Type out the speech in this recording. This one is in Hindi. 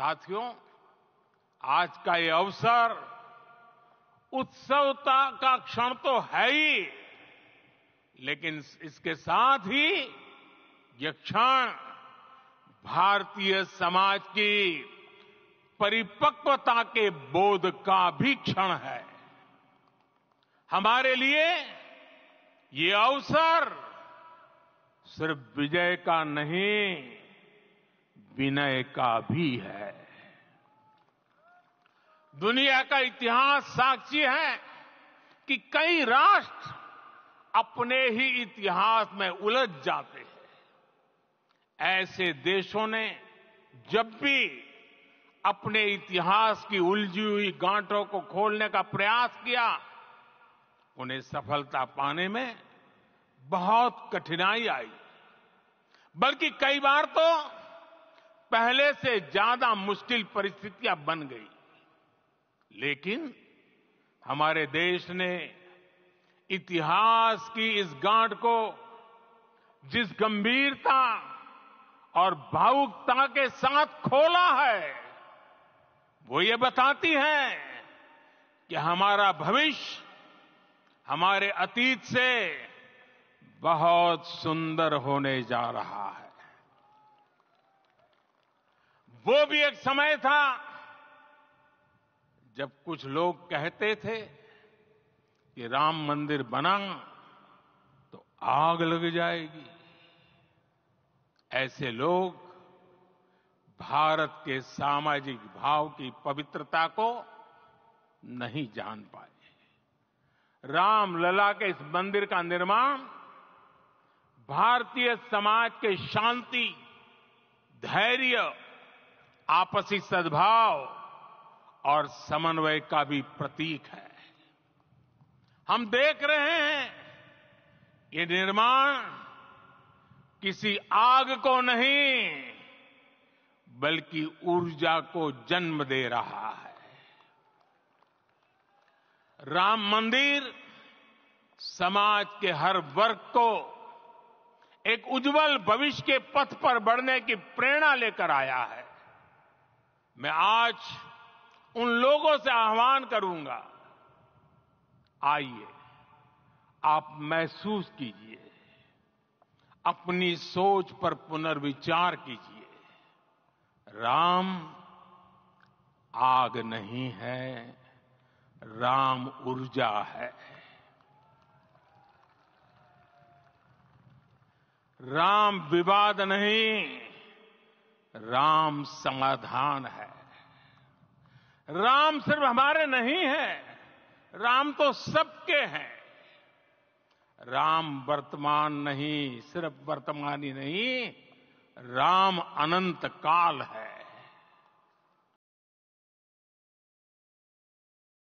साथियों, आज का ये अवसर उत्सवता का क्षण तो है ही, लेकिन इसके साथ ही यह क्षण भारतीय समाज की परिपक्वता के बोध का भी क्षण है। हमारे लिए ये अवसर सिर्फ़ विजय का नहीं विनय का भी है। दुनिया का इतिहास साक्षी है कि कई राष्ट्र अपने ही इतिहास में उलझ जाते हैं। ऐसे देशों ने जब भी अपने इतिहास की उलझी हुई गांठों को खोलने का प्रयास किया, उन्हें सफलता पाने में बहुत कठिनाई आई। बल्कि कई बार तो पहले से ज़्यादा मुश्किल परिस्थितियाँ बन गई। लेकिन हमारे देश ने इतिहास की इस गांठ को जिस गंभीरता और भावुकता के साथ खोला है, वो ये बताती है कि हमारा भविष्य हमारे अतीत से बहुत सुंदर होने जा रहा है। वो भी एक समय था जब कुछ लोग कहते थे कि राम मंदिर बना तो आग लग जाएगी। ऐसे लोग भारत के सामाजिक भाव की पवित्रता को नहीं जान पाए। रामलला के इस मंदिर का निर्माण भारतीय समाज के शांति, धैर्य आपसी सद्भाव और समन्वय का भी प्रतीक है। हम देख रहे हैं, ये निर्माण किसी आग को नहीं, बल्कि ऊर्जा को जन्म दे रहा है। राम मंदिर समाज के हर वर्ग को एक उज्जवल भविष्य के पथ पर बढ़ने की प्रेरणा लेकर आया है। मैं आज उन लोगों से आह्वान करूँगा। आइए, आप महसूस कीजिए, अपनी सोच पर पुनर्विचार कीजिए। राम आग नहीं है, राम ऊर्जा है। राम विवाद नहीं राम समाधान है। राम सिर्फ़ हमारे नहीं है, राम तो सबके हैं। राम वर्तमान नहीं, सिर्फ़ वर्तमान ही नहीं, राम अनंत काल है।